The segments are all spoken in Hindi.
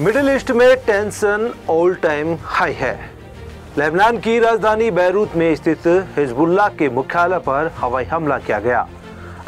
मिडिल ईस्ट में टेंशन ऑल टाइम हाई है। लेबनान की राजधानी बैरूत में स्थित हिजबुल्लाह के मुख्यालय पर हवाई हमला किया गया।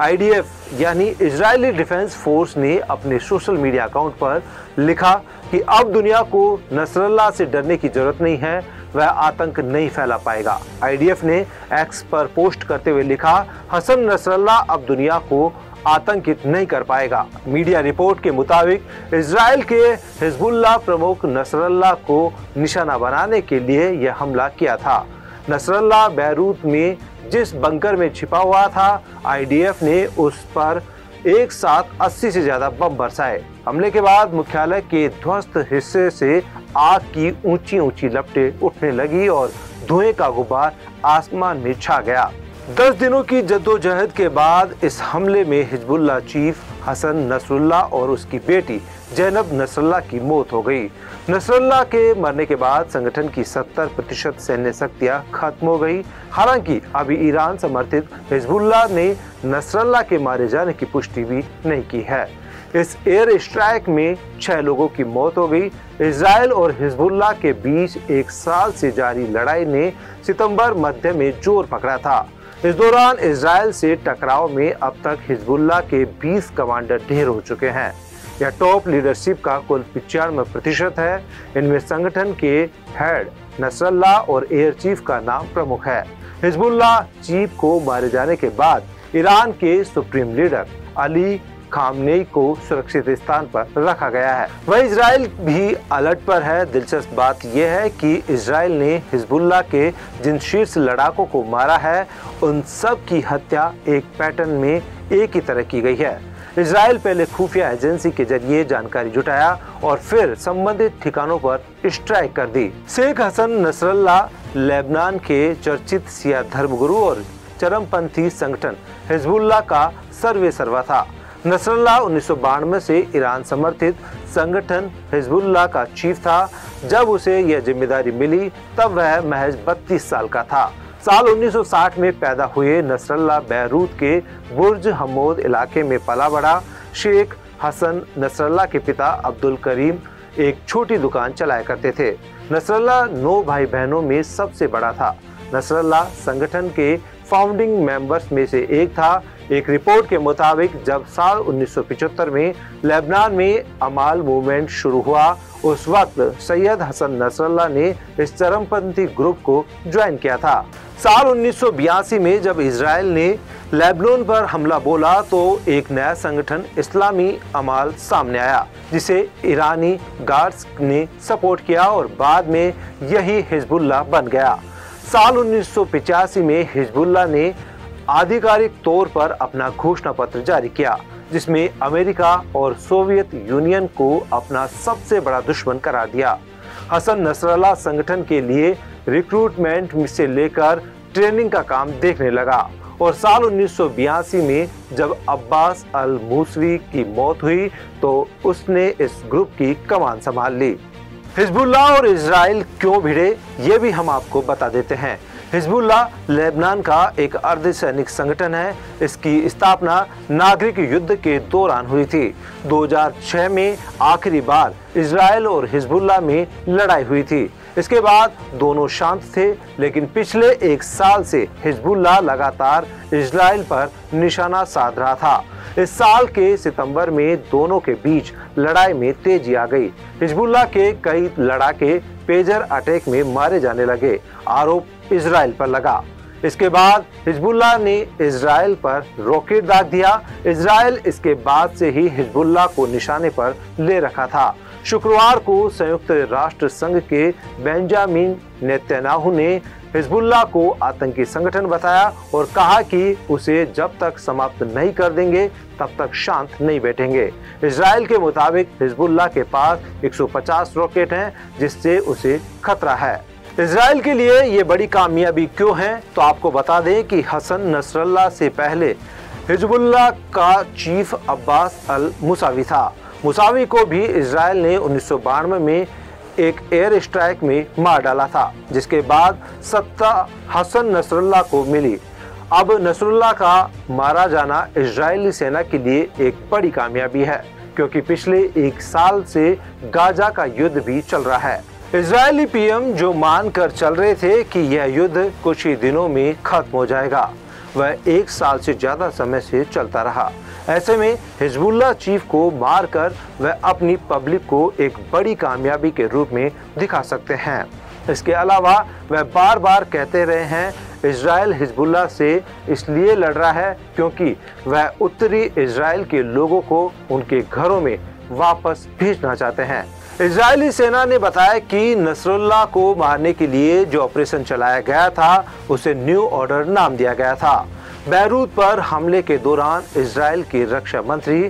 आईडीएफ, यानी इजरायली डिफेंस फोर्स ने अपने सोशल मीडिया अकाउंट पर लिखा कि अब दुनिया को नसरल्ला से डरने की ज़रूरत नहीं है, वह आतंक नहीं फैला पाएगा। आईडीएफ ने एक्स पर पोस्ट करते हुए लिखा, हसन नसरल्ला अब दुनिया को आतंकित नहीं कर पाएगा। मीडिया रिपोर्ट के मुताबिक इसराइल के हिजबुल्ला प्रमुख नसरल्ला को निशाना बनाने के लिए यह हमला किया था। नसरल्ला बैरूत में जिस बंकर में छिपा हुआ था, आईडीएफ ने उस पर एक साथ 80 से ज़्यादा बम बरसाए। हमले के बाद मुख्यालय के ध्वस्त हिस्से से आग की ऊँची ऊँची लपटें उठने लगी और धुएँ का गुब्बार आसमान में छा गया। दस दिनों की जद्दोजहद के बाद इस हमले में हिजबुल्ला चीफ हसन नसरुल्ला और उसकी बेटी जैनब नसरुल्ला की मौत हो गई। नसरुल्ला के मरने के बाद संगठन की 70 प्रतिशत सैन्य शक्तियाँ खत्म हो गई। हालाँकि अभी ईरान समर्थित हिजबुल्ला ने नसरुल्ला के मारे जाने की पुष्टि भी नहीं की है। इस एयर स्ट्राइक में छह लोगों की मौत हो गई। इसराइल और हिजबुल्ला के बीच एक साल से जारी लड़ाई ने सितंबर मध्य में ज़ोर पकड़ा था। इस दौरान इसराइल से टकराव में अब तक हिजबुल्ला के 20 कमांडर ढेर हो चुके हैं। यह टॉप लीडरशिप का कुल पिचानवे प्रतिशत है। इनमें संगठन के हेड नसरल्ला और एयर चीफ का नाम प्रमुख है। हिजबुल्ला चीफ को मारे जाने के बाद ईरान के सुप्रीम लीडर अली खामनेई को सुरक्षित स्थान पर रखा गया है। वह इसराइल भी अलर्ट पर है। दिलचस्प बात यह है कि इसराइल ने हिजबुल्ला के जिन शीर्ष लड़ाकों को मारा है, उन सब की हत्या एक पैटर्न में एक ही तरह की गई है। इसराइल पहले खुफिया एजेंसी के ज़रिए जानकारी जुटाया और फिर संबंधित ठिकानों पर स्ट्राइक कर दी। शेख हसन नसरल्ला लेबनान के चर्चित सिया धर्मगुरु और चरमपंथी संगठन हिजबुल्ला का सर्वे सर्वा था। नसरल्ला उन्नीस सौ बानवे से ईरान समर्थित संगठन हिजबुल्ला का चीफ था। जब उसे यह ज़िम्मेदारी मिली, तब वह महज 32 साल का था। साल 1960 में पैदा हुए नसरल्ला बैरूत के बुर्ज हमोद इलाके में पला बढ़ा। शेख हसन नसरल्ला के पिता अब्दुल करीम एक छोटी दुकान चलाया करते थे। नसरल्ला नौ भाई बहनों में सबसे बड़ा था। नसरल्ला संगठन के फाउंडिंग मेंबर्स में से एक था एक रिपोर्ट के मुताबिक, जब साल 1975 में लेबनान में अमाल मूवमेंट शुरू हुआ, उस वक्त सैयद हसन नसरल्ला ने इस चरमपंथी ग्रुप को ज्वाइन किया था। साल 1982 में जब इसराइल ने लेबनान पर हमला बोला तो एक नया संगठन इस्लामी अमाल सामने आया, जिसे ईरानी गार्ड्स ने सपोर्ट किया और बाद में यही हिजबुल्ला बन गया। साल उन्नीस में हिजबुल्ला ने आधिकारिक तौर पर अपना घोषणा पत्र जारी किया, जिसमें अमेरिका और सोवियत यूनियन को अपना सबसे बड़ा दुश्मन करार दिया। हसन नसरल्ला संगठन के लिए रिक्रूटमेंट से लेकर ट्रेनिंग का काम देखने लगा और साल उन्नीस सौ बयासी में जब अब्बास अल मूसवी की मौत हुई तो उसने इस ग्रुप की कमान संभाल ली। हिजबुल्ला और इसराइल क्यों भिड़े, ये भी हम आपको बता देते हैं। हिजबुल्ला लेबनान का एक अर्धसैनिक संगठन है। इसकी स्थापना नागरिक युद्ध के दौरान हुई थी। 2006 में आखिरी बार इसराइल और हिजबुल्ला में लड़ाई हुई थी। इसके बाद दोनों शांत थे, लेकिन पिछले एक साल से हिजबुल्ला लगातार इसराइल पर निशाना साध रहा था। इस साल के सितंबर में दोनों के बीच लड़ाई में तेज़ी आ गई। हिजबुल्ला के कई लड़ाके पेजर अटैक में मारे जाने लगे, आरोप इसराइल पर लगा। इसके बाद हिजबुल्ला ने इसराइल पर रॉकेट दाग दिया। इसराइल इसके बाद से ही हिजबुल्ला को निशाने पर ले रखा था। शुक्रवार को संयुक्त राष्ट्र संघ के बेंजामिन नेतन्याहू ने हिजबुल्ला को आतंकी संगठन बताया और कहा कि उसे जब तक समाप्त नहीं कर देंगे, तब तक शांत नहीं बैठेंगे। इसराइल के मुताबिक हिजबुल्ला के पास 150 रॉकेट हैं, जिससे उसे खतरा है। इसराइल के लिए ये बड़ी कामयाबी क्यों है? तो आपको बता दें कि हसन नसरल्ला से पहले हिजबुल्ला का चीफ अब्बास अल मुसावी था। मुसावी को भी इसराइल ने उन्नीस सौ बानवे में एक एयर स्ट्राइक में मार डाला था, जिसके बाद सत्ता हसन नसरुल्ला को मिली। अब नसरुल्ला का मारा जाना इजरायली सेना के लिए एक बड़ी कामयाबी है, क्योंकि पिछले एक साल से गाजा का युद्ध भी चल रहा है। इजरायली पीएम जो मानकर चल रहे थे कि यह युद्ध कुछ ही दिनों में खत्म हो जाएगा, वह एक साल से ज़्यादा समय से चलता रहा। ऐसे में हिजबुल्ला चीफ को मारकर वह अपनी पब्लिक को एक बड़ी कामयाबी के रूप में दिखा सकते हैं। इसके अलावा वह बार बार कहते रहे हैं इसराइल हिजबुल्ला से इसलिए लड़ रहा है क्योंकि वह उत्तरी इसराइल के लोगों को उनके घरों में वापस भेजना चाहते हैं। इजरायली सेना ने बताया कि नसरुल्ला को मारने के लिए जो ऑपरेशन चलाया गया था, उसे न्यू ऑर्डर नाम दिया गया था। बैरूत पर हमले के दौरान इसराइल के रक्षा मंत्री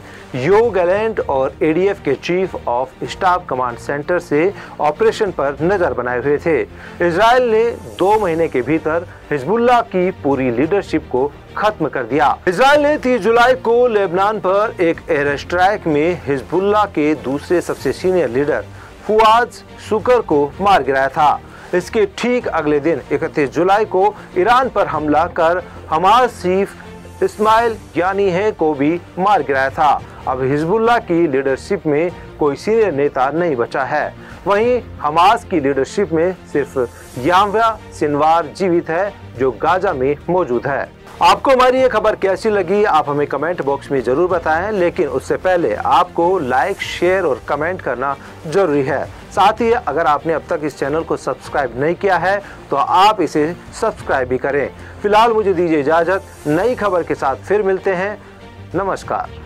यो गैलेंट और एडीएफ के chief of staff command centre से ऑपरेशन पर नज़र बनाए हुए थे। इसराइल ने दो महीने के भीतर हिजबुल्ला की पूरी लीडरशिप को खत्म कर दिया। इसराइल ने 30 जुलाई को लेबनान पर एक एयर स्ट्राइक में हिजबुल्ला के दूसरे सबसे सीनियर लीडर फुआज सुकर को मार गिराया था। इसके ठीक अगले दिन 31 जुलाई को ईरान पर हमला कर हमास चीफ इस्माइल यानी है को भी मार गिराया था। अब हिजबुल्ला की लीडरशिप में कोई सीनियर नेता नहीं बचा है। वहीं हमास की लीडरशिप में सिर्फ़ यामवा सिनवार जीवित है, जो गाजा में मौजूद है। आपको हमारी ये खबर कैसी लगी, आप हमें कमेंट बॉक्स में ज़रूर बताएँ, लेकिन उससे पहले आपको लाइक, शेयर और कमेंट करना ज़रूरी है। साथ ही अगर आपने अब तक इस चैनल को सब्सक्राइब नहीं किया है तो आप इसे सब्सक्राइब भी करें। फ़िलहाल मुझे दीजिए इजाज़त। नई खबर के साथ फिर मिलते हैं। नमस्कार।